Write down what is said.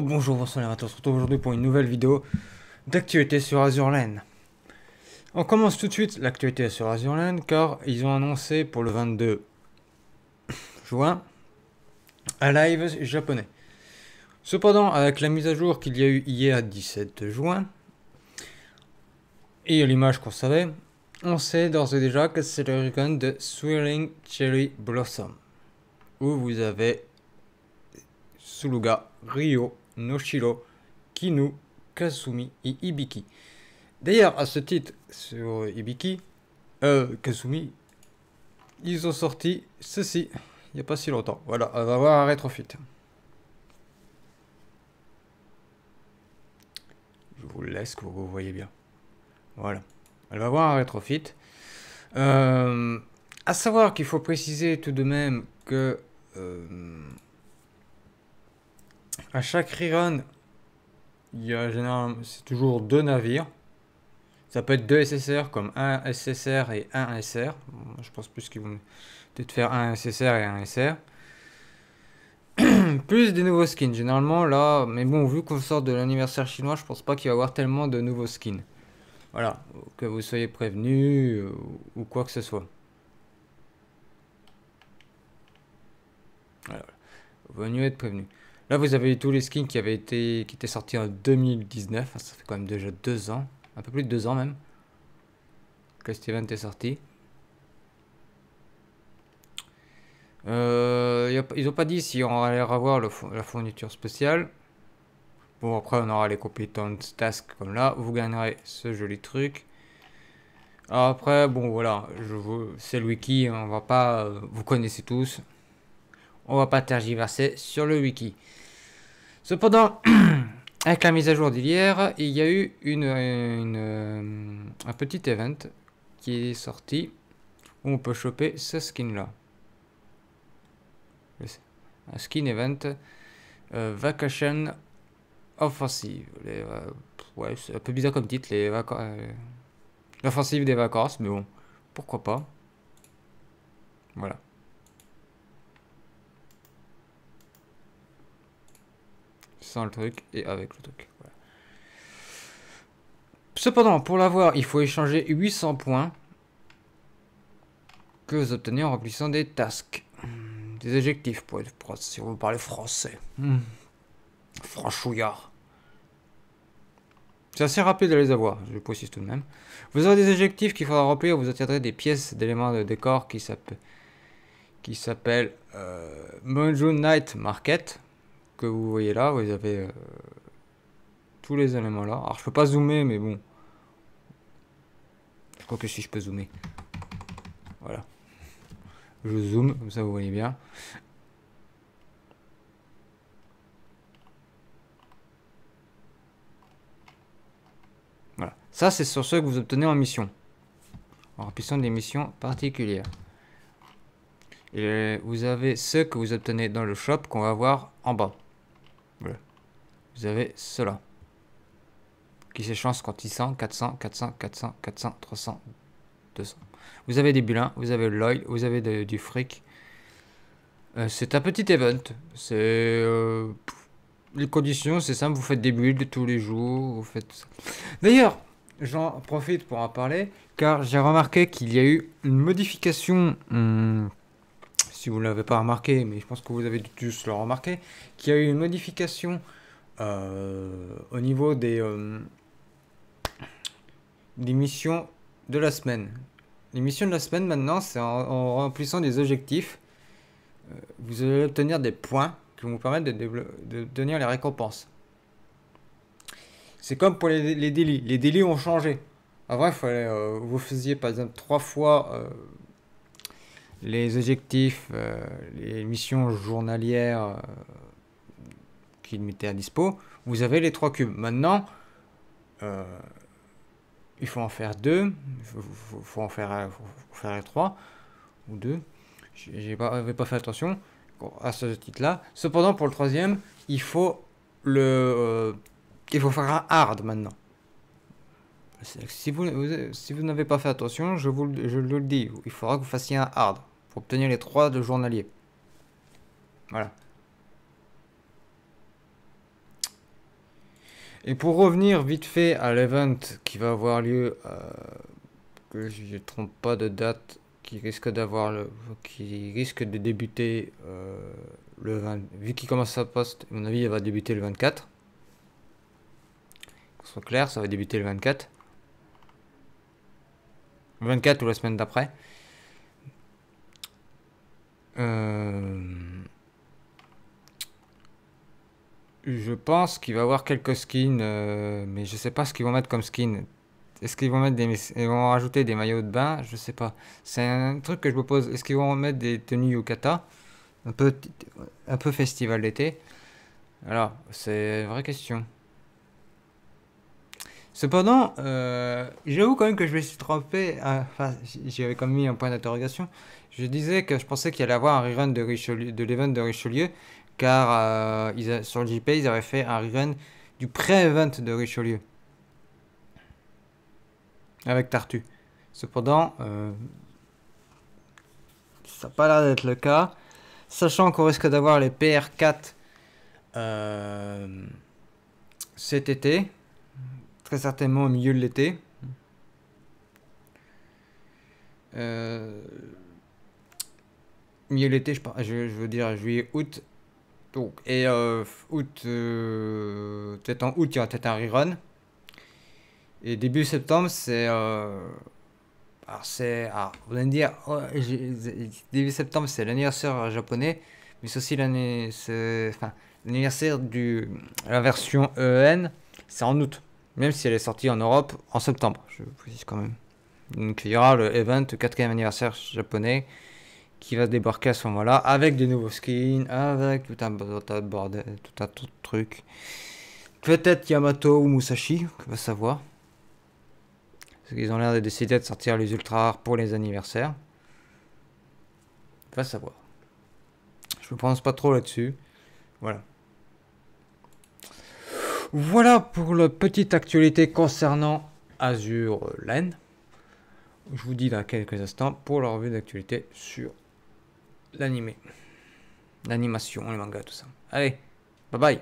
Bonjour, bonsoir les on se retrouve aujourd'hui pour une nouvelle vidéo d'actualité sur Azurland. On commence tout de suite l'actualité sur Azurland car ils ont annoncé pour le 22 juin un live japonais. Cependant, avec la mise à jour qu'il y a eu hier 17 juin, et l'image qu'on savait, on sait d'ores et déjà que c'est le de Swirling Cherry Blossom, où vous avez Suluga, Ryo, Noshiro, Kinu, Kasumi et Ibiki. D'ailleurs, à ce titre, sur Ibiki, euh, Kasumi, ils ont sorti ceci il n'y a pas si longtemps. Voilà, on va voir un rétrofit. Je vous laisse que vous voyez bien. Voilà. Elle va voir un rétrofit. Euh, à savoir qu'il faut préciser tout de même que euh, à chaque rerun, il y a généralement, c'est toujours deux navires. Ça peut être deux SSR comme un SSR et un SR. je pense plus qu'ils vont peut-être faire un SSR et un SR. plus des nouveaux skins, généralement là, mais bon, vu qu'on sort de l'anniversaire chinois, je pense pas qu'il va y avoir tellement de nouveaux skins. Voilà, que vous soyez prévenus euh, ou quoi que ce soit. Voilà, vous mieux être prévenu. Là, vous avez tous les skins qui avaient été, qui étaient sortis en 2019. ça fait quand même déjà deux ans, un peu plus de deux ans même, que cet event est sorti. Euh, ils n'ont pas dit si on allait avoir la fourniture spéciale. Bon, après, on aura les compétences tasks comme là. Vous gagnerez ce joli truc. Après, bon, voilà. C'est le wiki. On va pas. Euh, vous connaissez tous. On va pas tergiverser sur le wiki. Cependant, avec la mise à jour d'hier, il y a eu euh, un petit event qui est sorti où on peut choper ce skin là. Un skin event euh, Vacation Offensive. Euh, ouais, c'est un peu bizarre comme titre, les l'offensive des vacances, mais bon, pourquoi pas. Voilà. Sans le truc et avec le truc. Cependant, pour l'avoir, il faut échanger 800 points que vous obtenez en remplissant des tasks. Des adjectifs, pour, être, si vous parlez français. Hmm. Franchouillard. C'est assez rapide de les avoir, je précise tout de même. Vous aurez des adjectifs qu'il faudra remplir, vous obtiendrez des pièces d'éléments de décor qui s'appellent qui s'appelle euh, Night Market que vous voyez là, vous avez euh, tous les éléments là. Alors je peux pas zoomer, mais bon. Je crois que si je peux zoomer. Voilà. Je zoome, comme ça vous voyez bien. Voilà. Ça, c'est sur ceux que vous obtenez en mission. En remplissant des missions particulières. Et vous avez ceux que vous obtenez dans le shop qu'on va voir en bas. Vous avez cela. Qui s'échange quand 400, 400, 400, 400, 300, 200. Vous avez des bulins, vous avez l'oil, vous avez du fric. Euh, c'est un petit event. C'est euh, les conditions, c'est simple. Vous faites des builds tous les jours. Vous faites. D'ailleurs, j'en profite pour en parler car j'ai remarqué qu'il y a eu une modification. Hum, si vous ne l'avez pas remarqué, mais je pense que vous avez tous le remarquer, qu'il y a eu une modification euh, au niveau des, euh, des missions de la semaine. Les missions de la semaine maintenant, c'est en, remplissant des objectifs, euh, vous allez obtenir des points qui vont vous permettre donner les récompenses. C'est comme pour les, les, délits. Les délits ont changé. Avant, il fallait, vous faisiez par exemple trois fois les objectifs, euh, les missions journalières euh, qu'il mettait à dispo, vous avez les trois cubes. Maintenant, euh, il faut en faire deux, il faut, en faire, les trois ou deux. J'ai pas, pas fait attention à ce titre-là. Cependant, pour le troisième, il faut le, il faut faire un hard maintenant. Si vous, si vous n'avez pas fait attention, je vous je le dis, il faudra que vous fassiez un hard pour obtenir les trois de journalier. Voilà. Et pour revenir vite fait à l'event qui va avoir lieu, euh, que je ne trompe pas de date, qui risque d'avoir le, qui risque de débuter euh, le 20, vu qu'il commence sa poste, à mon avis, il va débuter le 24. Qu'on soit clair, ça va débuter le 24. Le 24 ou la semaine d'après. Euh, je pense qu'il va avoir quelques skins, euh, mais je sais pas ce qu'ils vont mettre comme skin. Est-ce qu'ils vont mettre des, ils vont rajouter des maillots de bain? Je sais pas. C'est un truc que je me pose. Est-ce qu'ils vont mettre des tenues yukata? Un peu, un peu festival d'été Alors, c'est vraie question. Cependant, euh, j'avoue quand même que je me suis trompé. Enfin, j'y avais quand même mis un point d'interrogation. Je disais que je pensais qu'il allait avoir un rerun de de l'event de Richelieu, car euh, sur le JP, ils avaient fait un rerun du pré-event de Richelieu. Avec Tartu. Cependant, euh, ça n'a pas l'air d'être le cas. Sachant qu'on risque d'avoir les PR4 euh, cet été. Très certainement au milieu de l'été. Euh, milieu de l'été, je, je, veux dire juillet, août. Donc, et euh, août, euh, peut-être en août, il y aura peut-être un rerun. Et début septembre, c'est. Alors, c'est. Dire, début septembre, c'est l'anniversaire japonais, mais c'est aussi l'année. Enfin, l'anniversaire de la version EN, c'est en août. Même si elle est sortie en Europe en septembre, je précise quand même. Donc, il y aura le event, le quatrième anniversaire japonais qui va débarquer à ce moment-là avec des nouveaux skins, avec tout un, bordel, tout un tout truc. Peut-être Yamato ou Musashi, on va savoir. Parce qu'ils ont l'air de décider de sortir les ultra rares pour les anniversaires. Va savoir. Je ne pense pas trop là-dessus. Voilà. Voilà pour la petite actualité concernant Azure LAN. Je vous dis dans quelques instants pour la revue d'actualité sur l'animé. L'animation, les mangas, tout ça. Allez, bye bye.